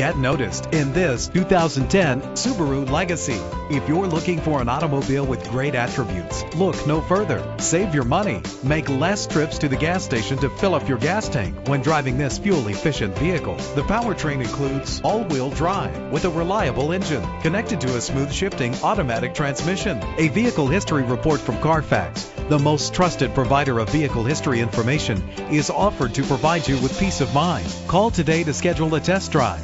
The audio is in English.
Get noticed in this 2010 Subaru Legacy. If you're looking for an automobile with great attributes, look no further. Save your money. Make less trips to the gas station to fill up your gas tank when driving this fuel-efficient vehicle. The powertrain includes all-wheel drive with a reliable engine connected to a smooth shifting automatic transmission. A vehicle history report from Carfax, the most trusted provider of vehicle history information, is offered to provide you with peace of mind. Call today to schedule a test drive.